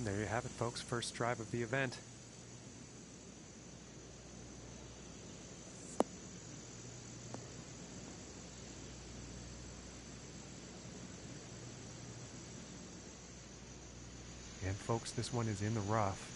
And there you have it, folks. First drive of the event. And folks, this one is in the rough.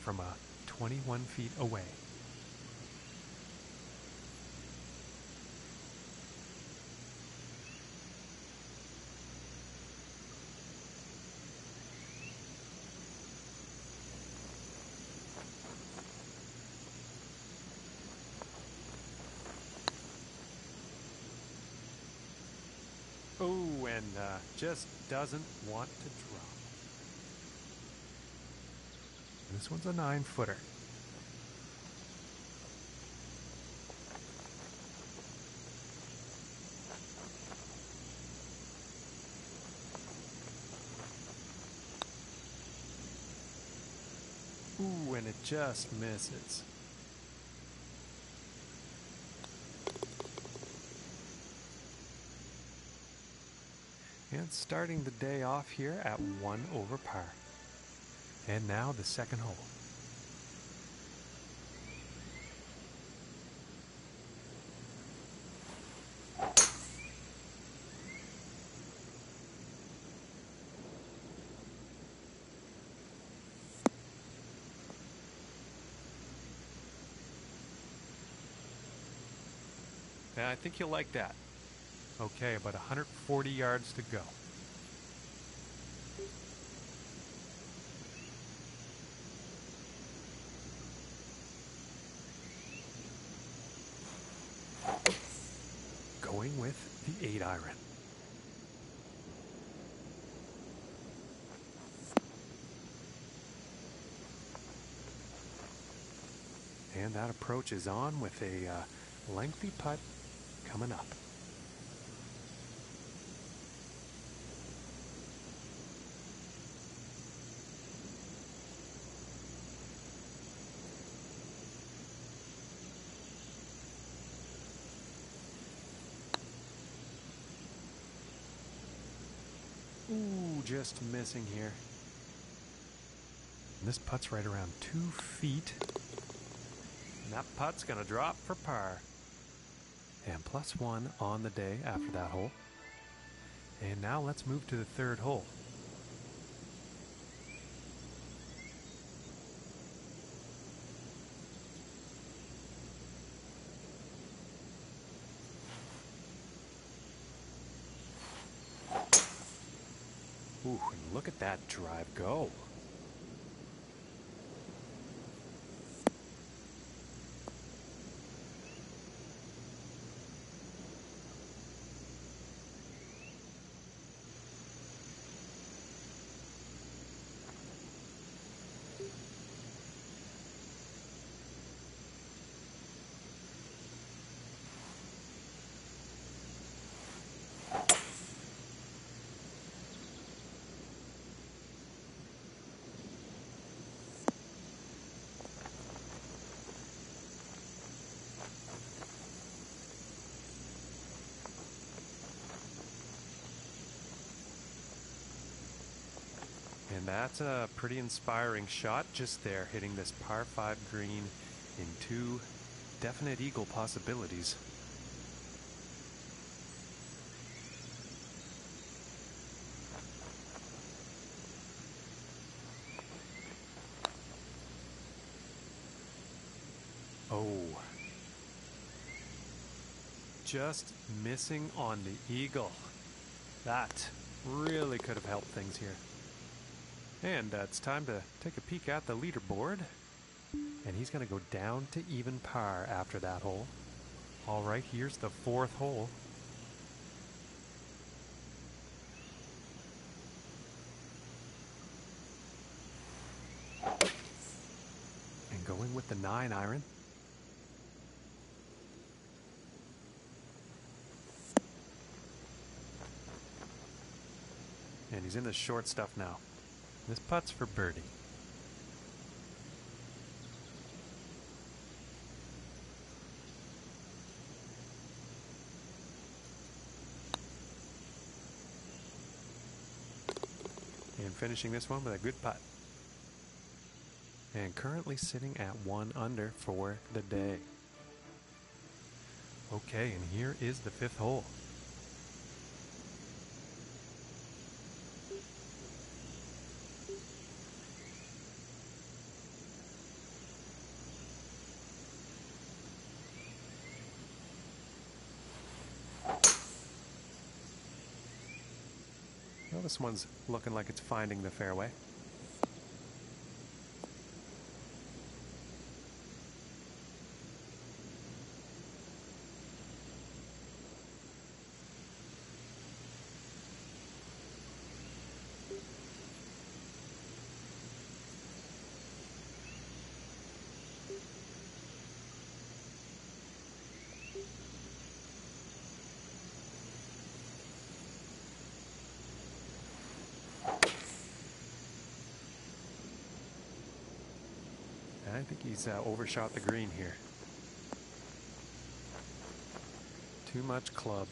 From uh, 21 feet away. Oh, and uh, just doesn't want to drop. This one's a nine footer. Ooh, and it just misses. And starting the day off here at one over par. And now the second hole. I think you'll like that. Okay, about 140 yards to go. Going with the 8 iron. And that approach is on with a uh, lengthy putt coming up. Ooh, just missing here. This putt's right around two feet. And that putt's gonna drop for par. And plus one on the day after that hole. And now let's move to the third hole. Ooh, and look at that drive go. And that's a pretty inspiring shot just there, hitting this par 5 green in two definite eagle possibilities. Oh. Just missing on the eagle. That really could have helped things here. And uh, it's time to take a peek at the leaderboard. And he's going to go down to even par after that hole. All right, here's the fourth hole. And going with the nine iron. And he's in the short stuff now. This putt's for birdie. And finishing this one with a good putt. And currently sitting at one under for the day. Okay, and here is the fifth hole. Well, this one's looking like it's finding the fairway. I think he's uh, overshot the green here. Too much club.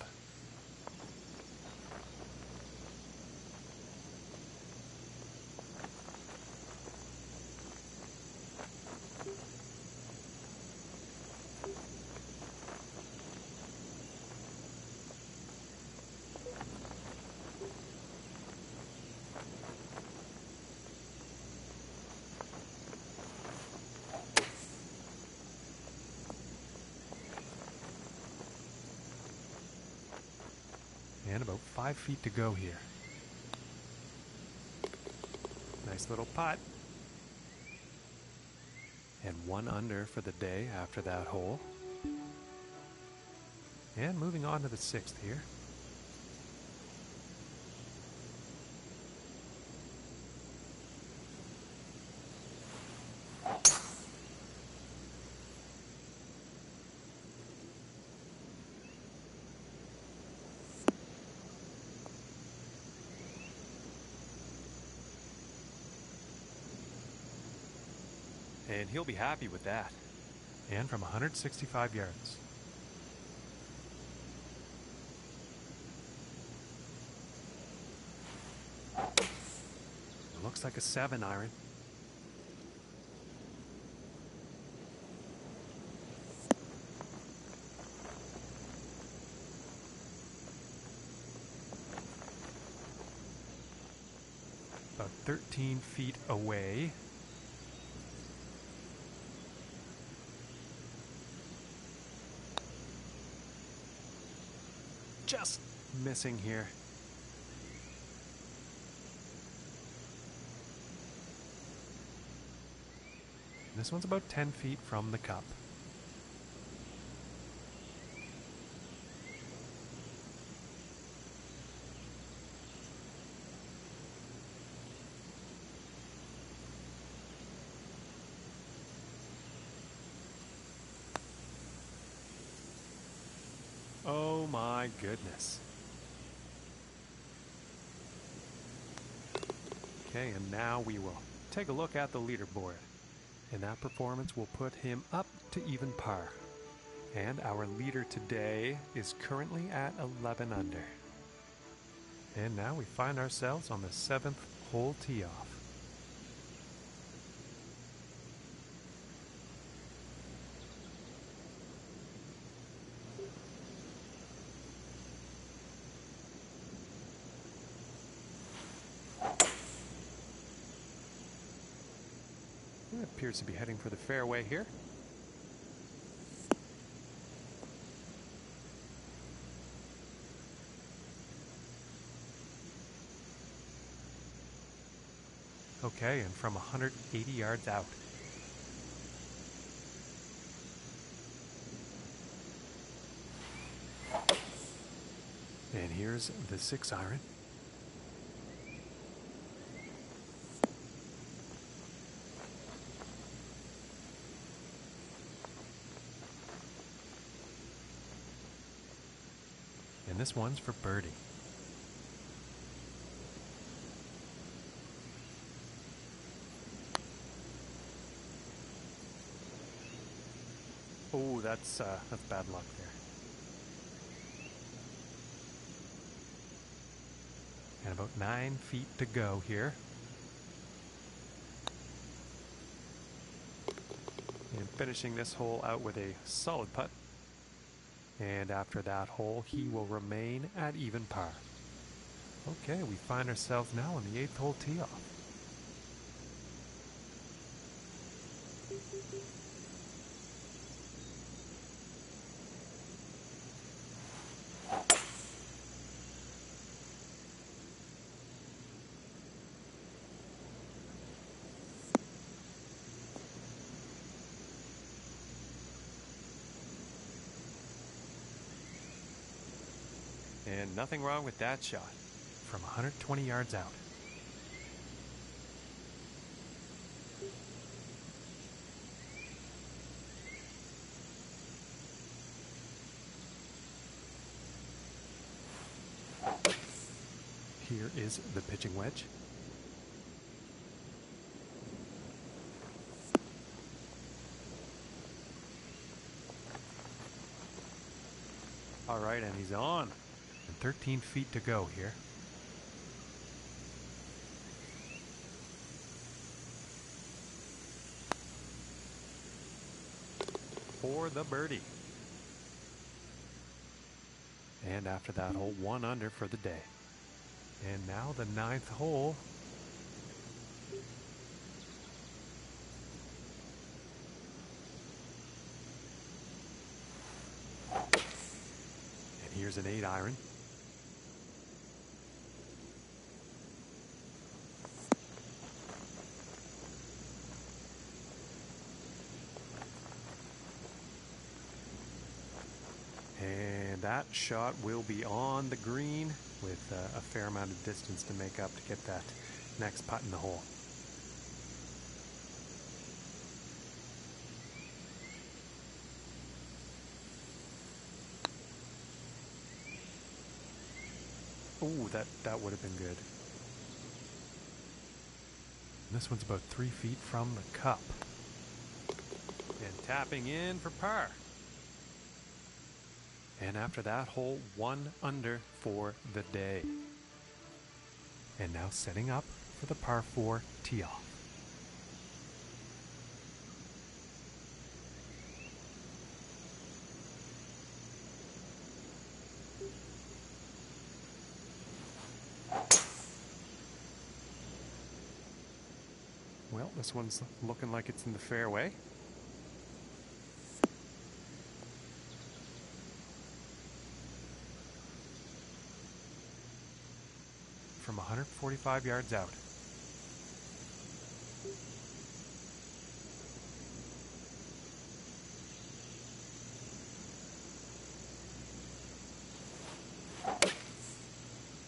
And about five feet to go here. Nice little putt. And one under for the day after that hole. And moving on to the sixth here. And he'll be happy with that. And from 165 yards. It looks like a seven iron. About 13 feet away. Just missing here. This one's about 10 feet from the cup. Oh my goodness. Okay, and now we will take a look at the leaderboard. And that performance will put him up to even par. And our leader today is currently at 11 under. And now we find ourselves on the seventh hole tee off. It appears to be heading for the fairway here. Okay, and from 180 yards out. And here's the six iron. This one's for Birdie. Oh, that's uh, that's bad luck there. And about nine feet to go here. And finishing this hole out with a solid putt. And after that hole, he will remain at even par. Okay, we find ourselves now on the eighth hole tee off. And nothing wrong with that shot from 120 yards out. Here is the pitching wedge. All right, and he's on. And 13 feet to go here. For the birdie. And after that hole, one under for the day. And now the ninth hole. And here's an eight iron. And that shot will be on the green with uh, a fair amount of distance to make up to get that next putt in the hole. Ooh, that, that would have been good. And this one's about three feet from the cup. And tapping in for par. And after that hole, one under for the day. And now setting up for the par 4 tee off. Well, this one's looking like it's in the fairway. from 145 yards out.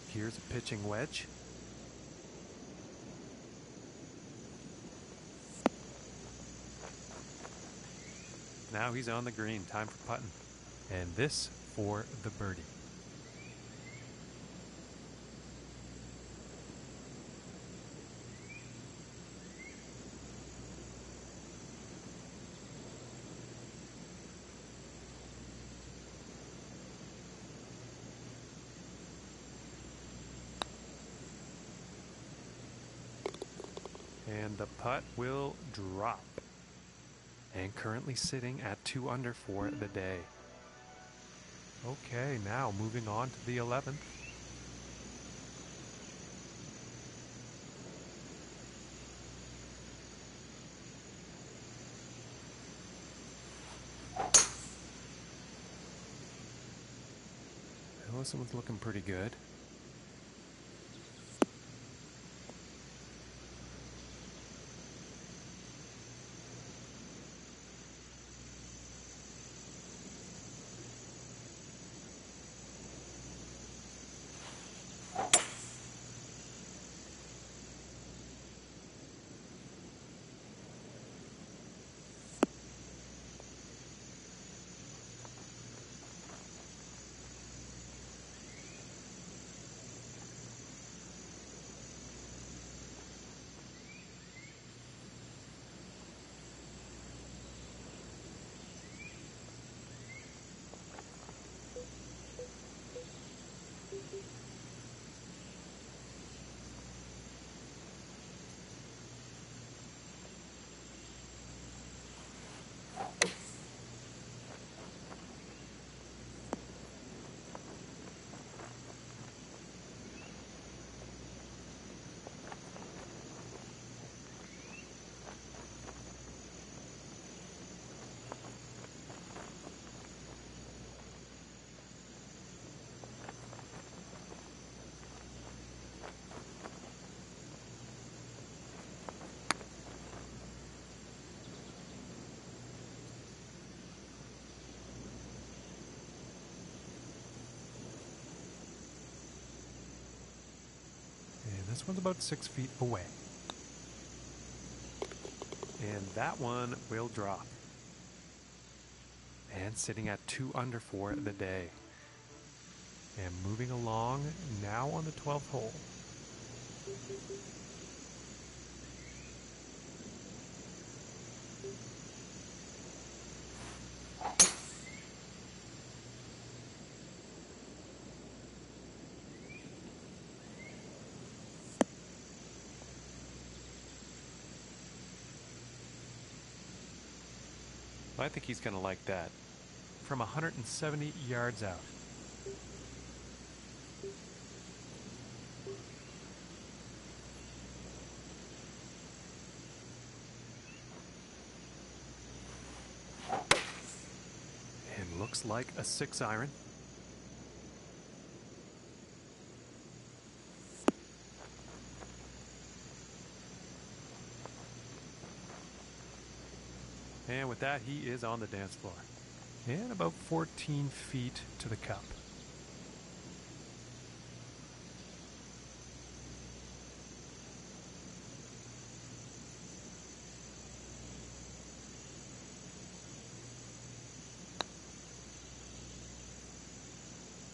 Here's a pitching wedge. Now he's on the green. Time for putting. And this for the birdie. And the putt will drop. And currently sitting at two under for the day. Okay, now moving on to the 11th. Well, one's looking pretty good. This one's about six feet away. And that one will drop. And sitting at two under for the day. And moving along now on the 12th hole. I think he's going to like that. From 170 yards out. And looks like a six iron. That, he is on the dance floor. And about 14 feet to the cup.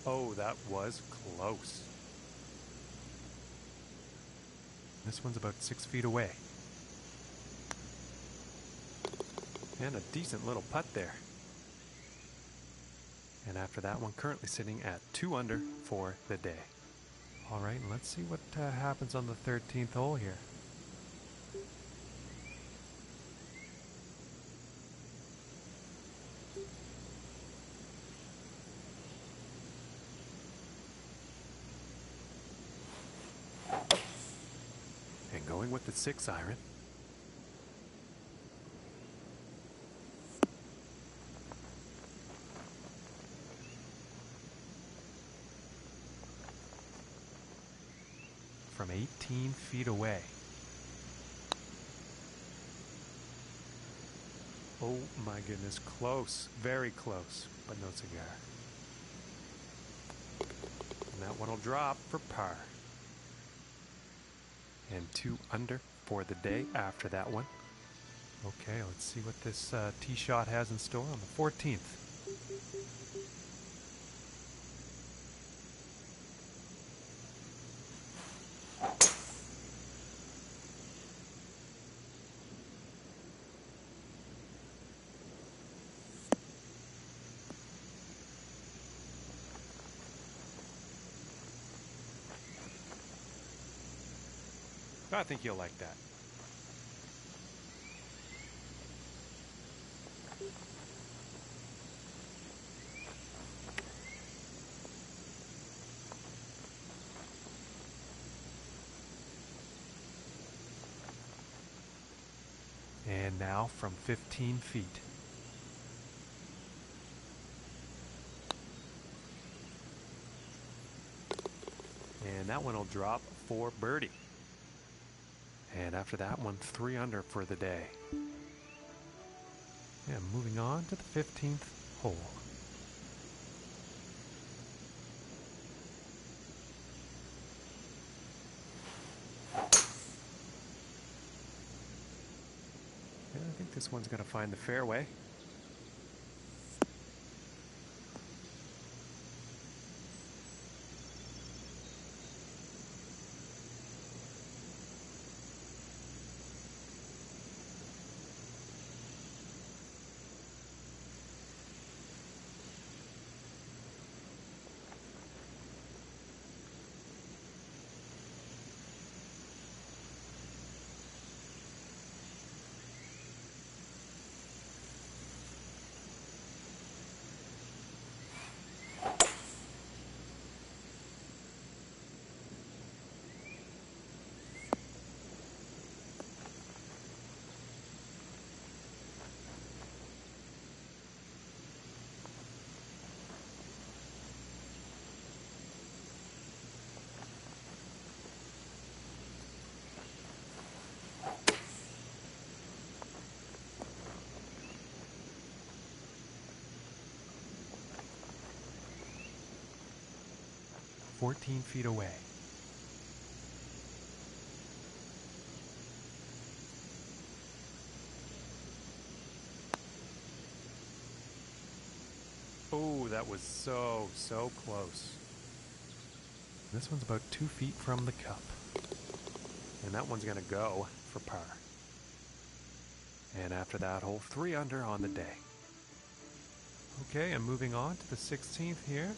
Oh, that was close. This one's about six feet away. And a decent little putt there. And after that one, currently sitting at two under for the day. All right, let's see what uh, happens on the 13th hole here. And going with the six iron. From 18 feet away. Oh my goodness, close, very close, but no cigar. And that one will drop for par. And two under for the day after that one. Okay, let's see what this uh, tee shot has in store on the 14th. I think you'll like that. And now from 15 feet. And that one will drop for birdie. And after that one, three under for the day. And moving on to the 15th hole. I think this one's going to find the fairway. 14 feet away. Oh, that was so, so close. This one's about two feet from the cup. And that one's going to go for par. And after that, hole three under on the day. Okay, I'm moving on to the 16th here.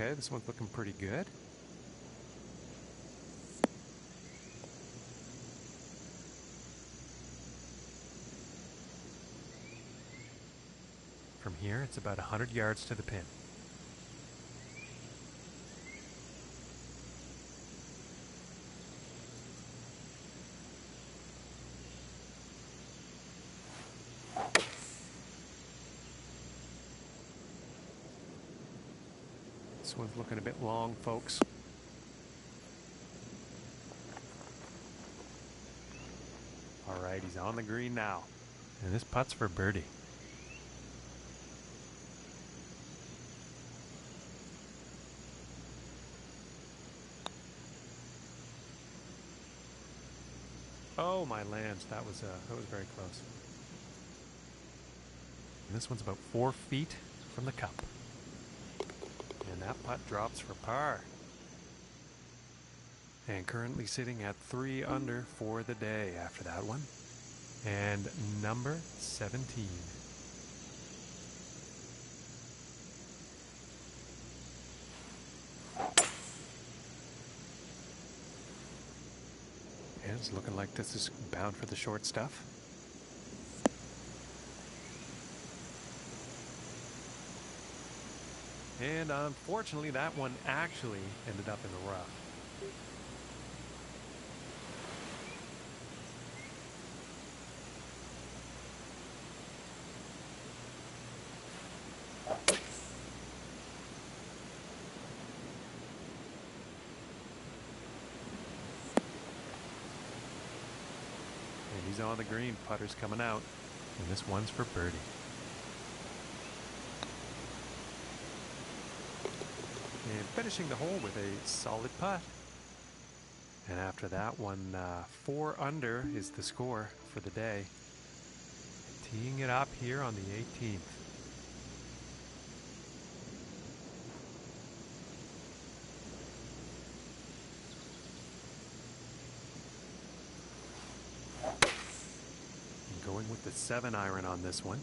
Okay, this one's looking pretty good. From here, it's about 100 yards to the pin. This one's looking a bit long, folks. All right, he's on the green now. And this putt's for birdie. Oh my lands, that was uh, that was very close. And this one's about four feet from the cup. And that putt drops for par. And currently sitting at three under for the day after that one. And number 17. And it's looking like this is bound for the short stuff. And unfortunately, that one actually ended up in the rough. And he's on the green, putter's coming out. And this one's for birdie. And finishing the hole with a solid putt. And after that one, uh, four under is the score for the day. Teeing it up here on the 18th. And going with the seven iron on this one.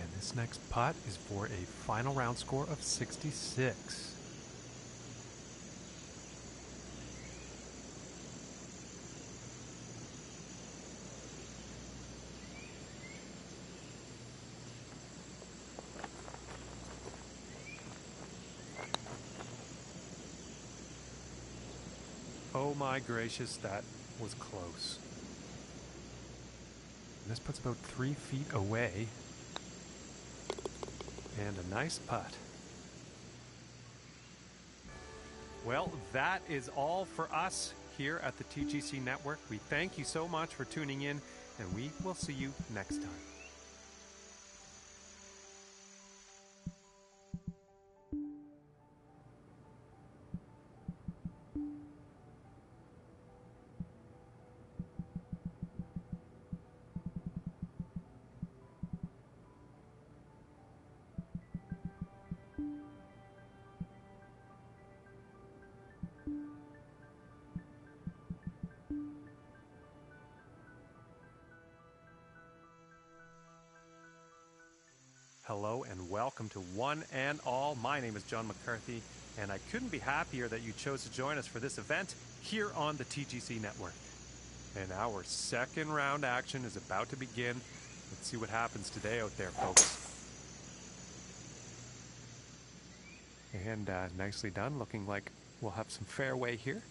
And this next putt is for a final round score of 66. Oh my gracious, that was close. This puts about three feet away. And a nice putt. Well, that is all for us here at the TGC Network. We thank you so much for tuning in, and we will see you next time. Hello and welcome to One and All. My name is John McCarthy, and I couldn't be happier that you chose to join us for this event here on the TGC Network. And our second round action is about to begin. Let's see what happens today out there, folks. And uh, nicely done, looking like we'll have some fairway here.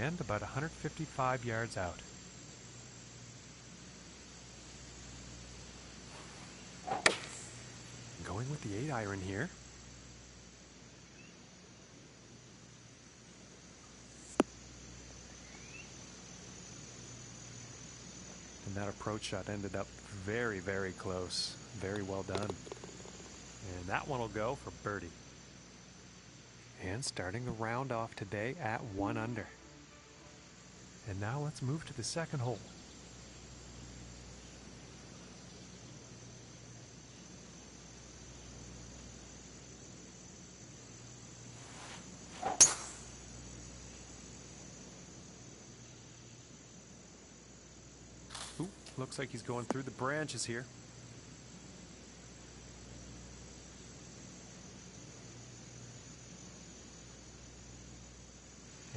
And about 155 yards out. Going with the 8 iron here. And that approach shot ended up very, very close. Very well done. And that one will go for birdie. And starting the round off today at one under. And now let's move to the second hole. Looks like he's going through the branches here.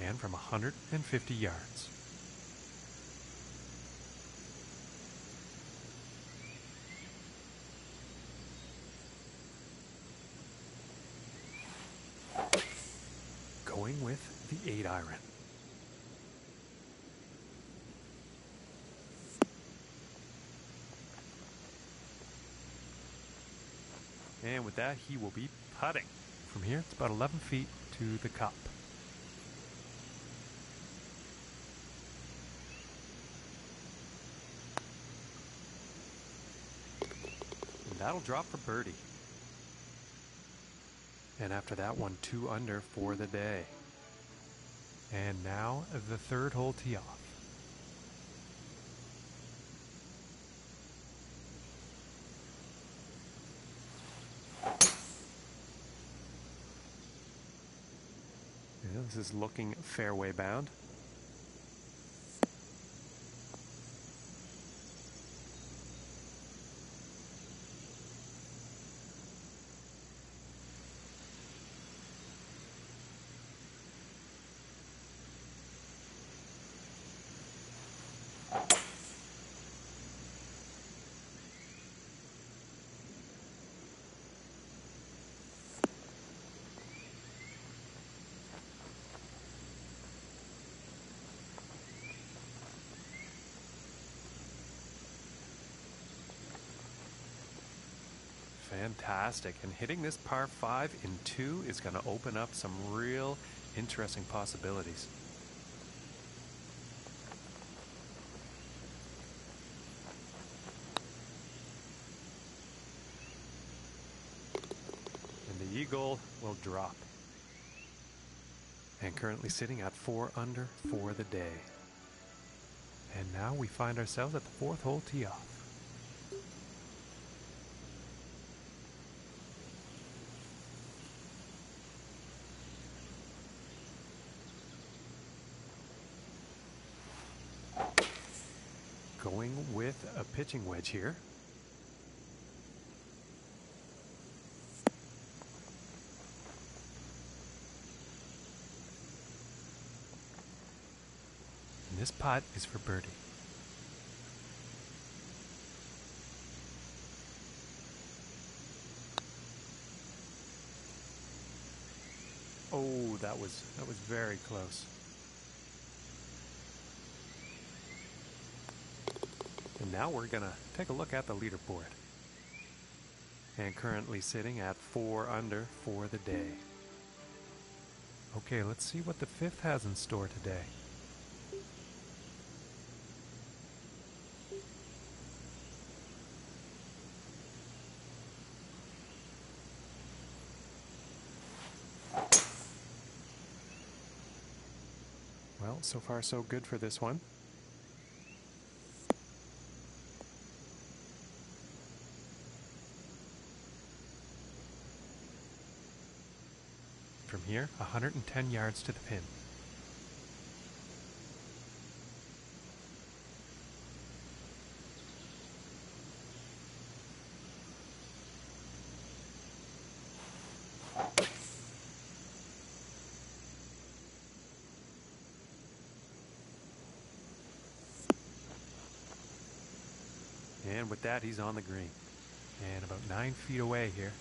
And from 150 yards. Going with the 8 iron. And with that, he will be putting. From here, it's about 11 feet to the cup. And that'll drop for birdie. And after that one, two under for the day. And now the third hole tee off. This is looking fairway bound. Fantastic. And hitting this par 5 in 2 is going to open up some real interesting possibilities. And the Eagle will drop. And currently sitting at 4 under for the day. And now we find ourselves at the fourth hole tee off. Going with a pitching wedge here. And this putt is for birdie. Oh, that was that was very close. And now we're gonna take a look at the leaderboard. And currently sitting at four under for the day. Okay, let's see what the fifth has in store today. Well, so far so good for this one. Here, 110 yards to the pin. And with that, he's on the green. And about nine feet away here.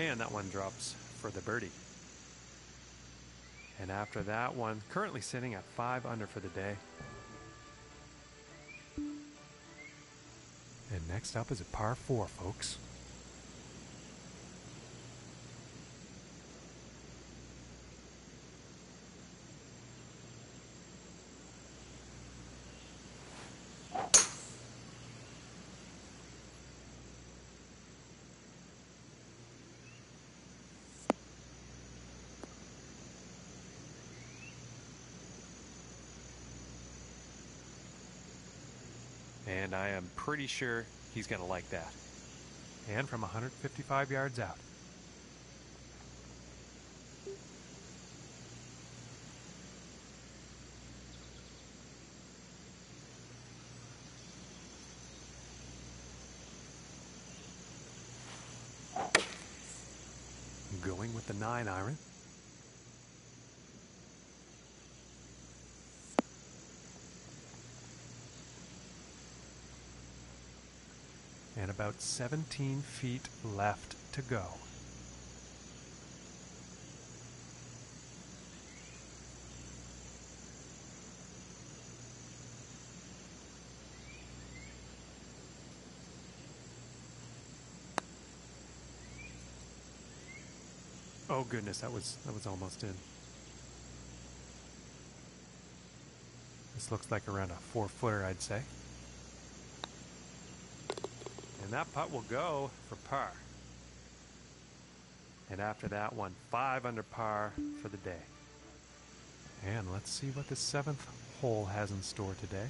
And that one drops for the birdie. And after that one, currently sitting at five under for the day. And next up is a par four, folks. And I am pretty sure he's going to like that. And from 155 yards out. Going with the 9 iron. And about 17 feet left to go. Oh goodness, that was that was almost in. This looks like around a four footer, I'd say. And that putt will go for par. And after that one, five under par for the day. And let's see what the seventh hole has in store today.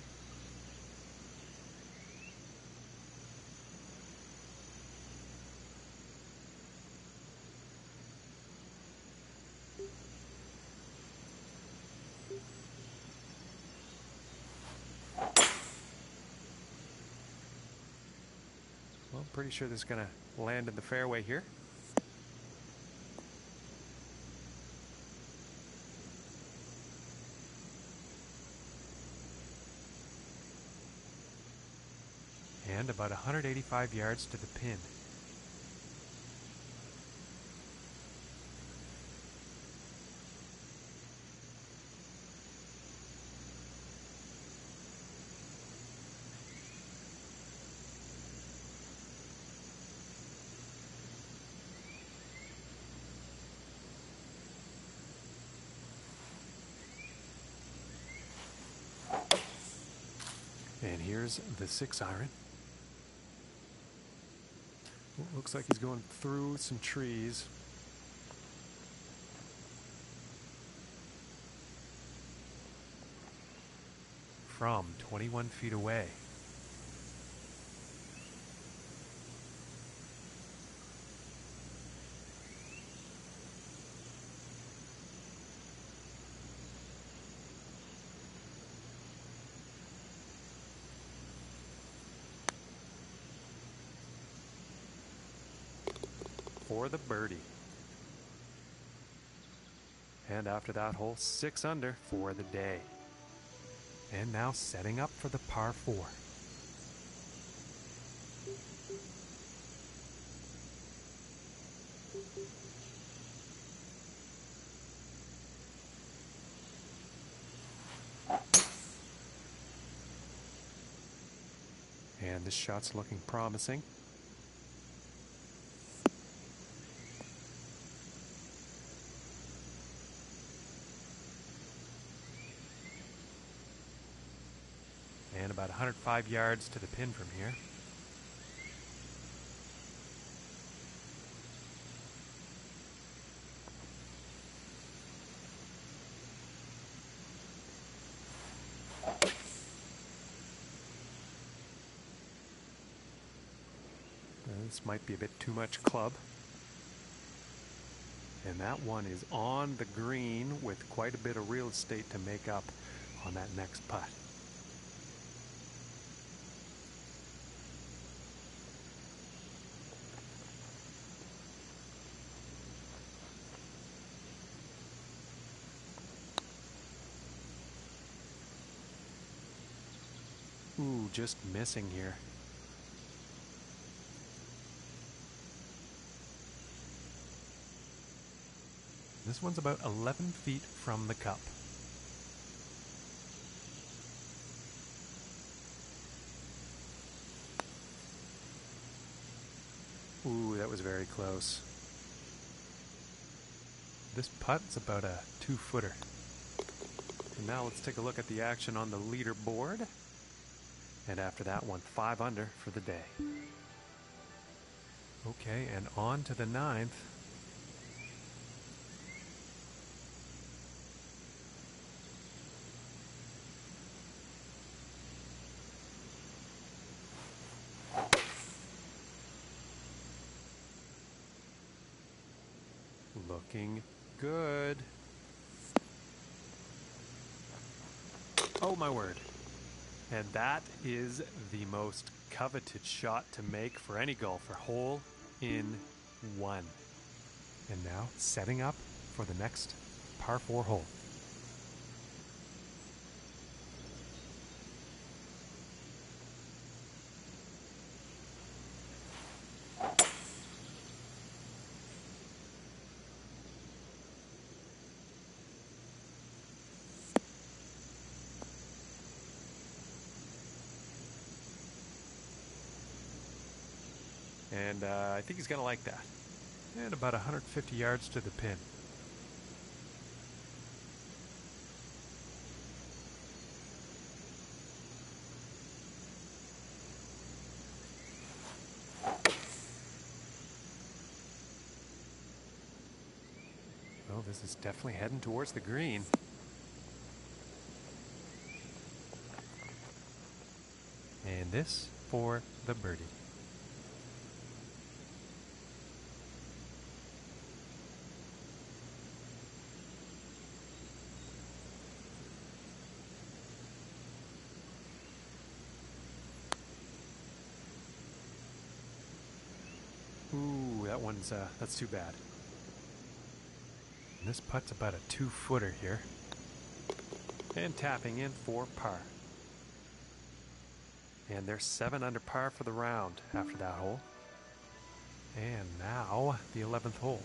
Well, pretty sure this is going to land in the fairway here. And about 185 yards to the pin. The six iron. Looks like he's going through some trees. From 21 feet away. For the birdie. And after that hole, six under for the day. And now setting up for the par four. And this shot's looking promising. and about 105 yards to the pin from here. This might be a bit too much club. And that one is on the green with quite a bit of real estate to make up on that next putt. Ooh, just missing here. This one's about 11 feet from the cup. Ooh, that was very close. This putt's about a two footer. And now let's take a look at the action on the leaderboard. And after that one, five under for the day. Okay, and on to the ninth. Looking good. Oh my word. And that is the most coveted shot to make for any golfer. Hole in one. And now setting up for the next par 4 hole. And uh, I think he's going to like that. And about 150 yards to the pin. Well, this is definitely heading towards the green. And this for the birdie. One's, uh, that's too bad. And this putt's about a two footer here. And tapping in for par. And there's seven under par for the round after that hole. And now the 11th hole.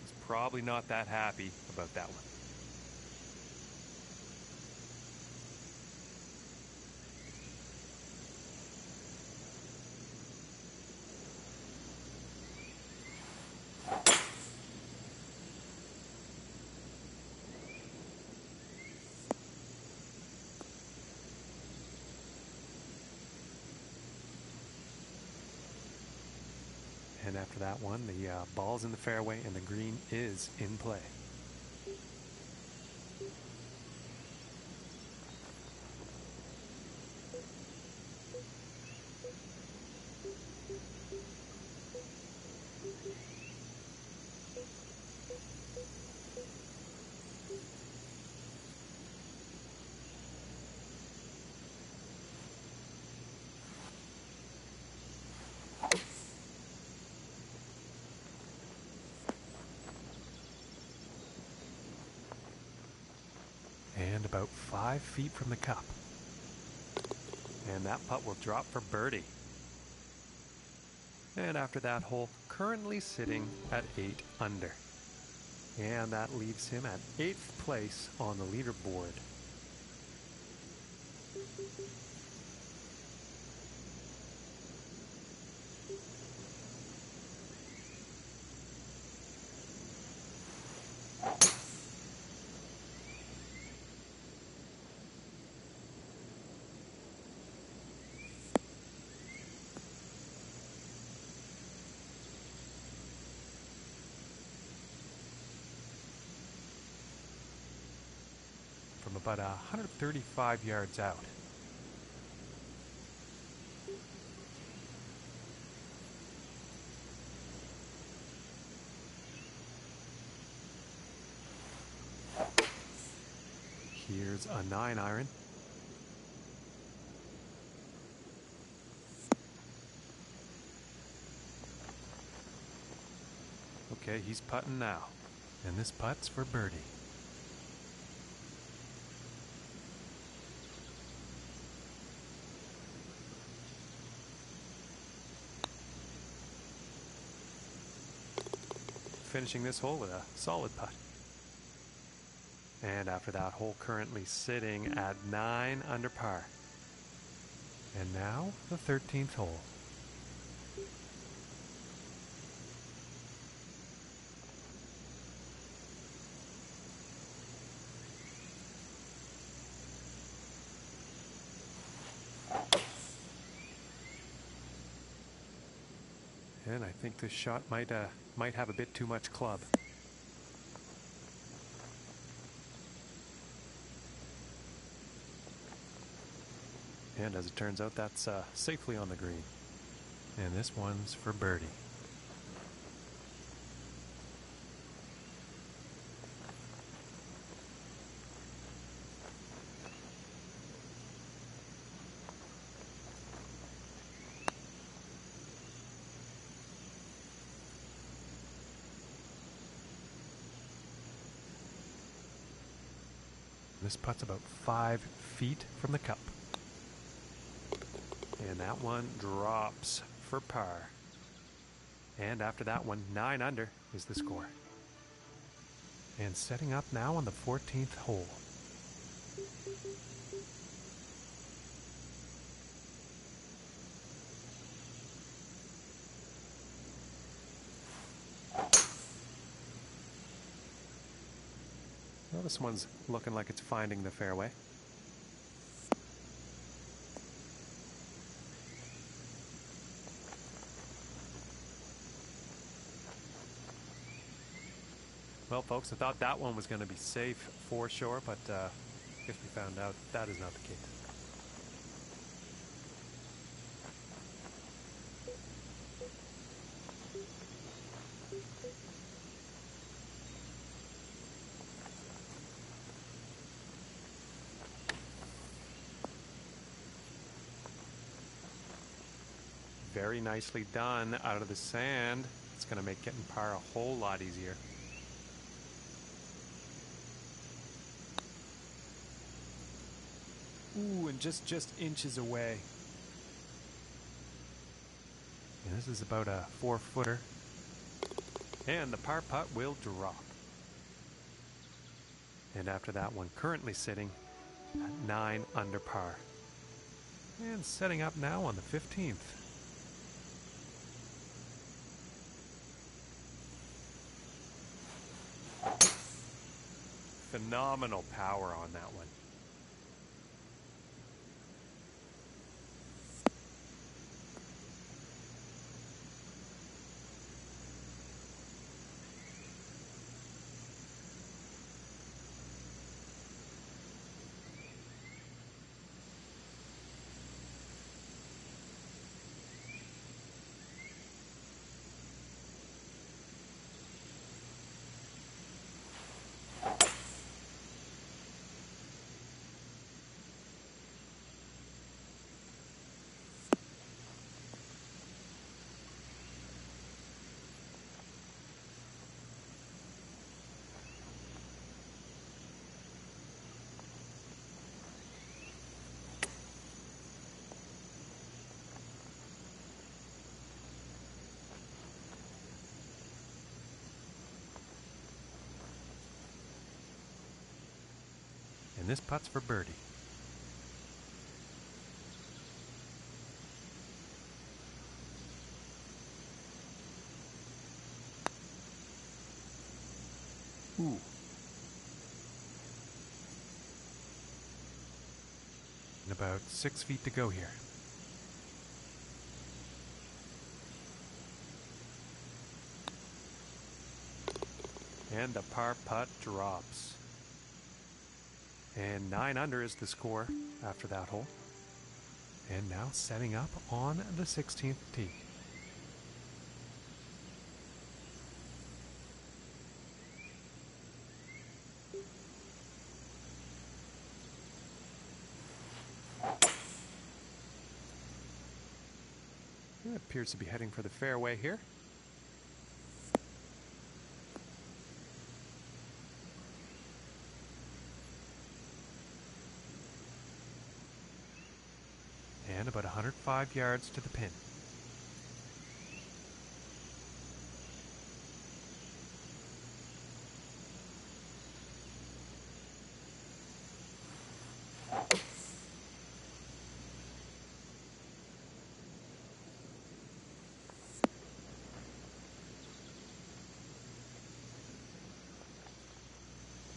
He's probably not that happy about that one. And after that one, the uh, ball's in the fairway and the green is in play. And about five feet from the cup. And that putt will drop for birdie. And after that hole, currently sitting at 8 under. And that leaves him at 8th place on the leaderboard. from about 135 yards out. Here's a 9 iron. Okay, he's putting now. And this putt's for birdie. Finishing this hole with a solid putt. And after that hole currently sitting at 9 under par. And now the 13th hole. And I think this shot might uh, might have a bit too much club. And as it turns out, that's uh, safely on the green. And this one's for birdie. This putt's about five feet from the cup. And that one drops for par. And after that one, nine under is the score. And setting up now on the 14th hole. Well, this one's looking like it's finding the fairway. Well, folks, I thought that one was going to be safe for sure, but uh, guess we found out that is not the case. Very nicely done out of the sand. It's going to make getting par a whole lot easier. Ooh, and just just inches away. And this is about a four footer. And the par putt will drop. And after that one, currently sitting at nine under par. And setting up now on the 15th. Phenomenal power on that one. This putt's for birdie. Ooh. And about six feet to go here. And the par putt drops. And 9 under is the score after that hole. And now setting up on the 16th tee. It appears to be heading for the fairway here. About 105 yards to the pin.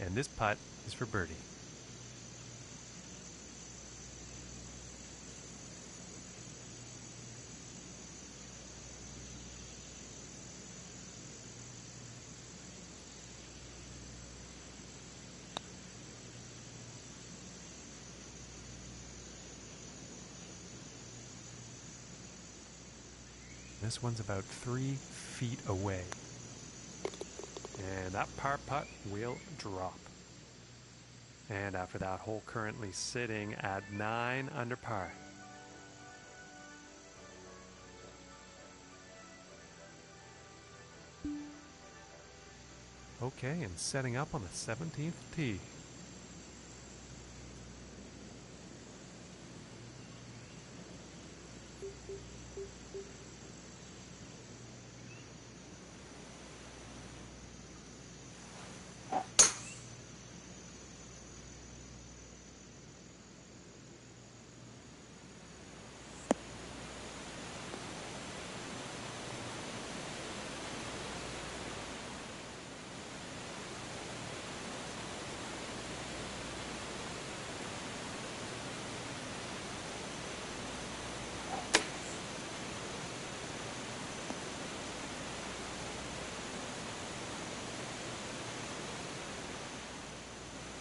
And this putt is for birdie. This one's about three feet away. And that par putt will drop. And after that hole currently sitting at 9 under par. Okay, and setting up on the 17th tee.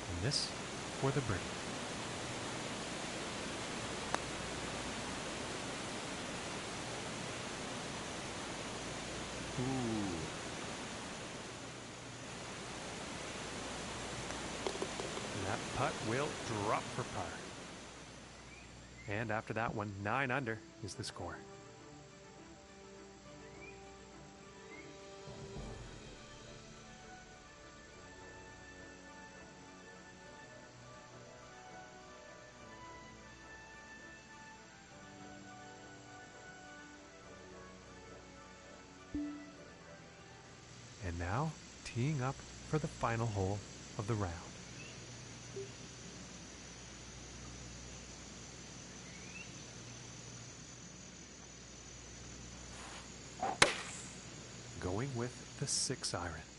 And this for the birdie. Ooh. And that putt will drop for par. And after that one, nine under is the score. And now, teeing up for the final hole of the round. Going with the six iron.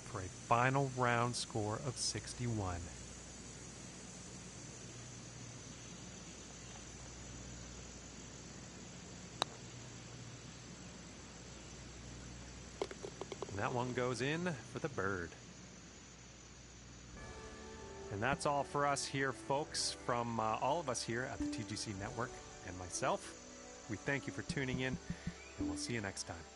For a final round score of 61. And that one goes in for the bird. And that's all for us here, folks, from uh, all of us here at the TGC Network and myself. We thank you for tuning in, and we'll see you next time.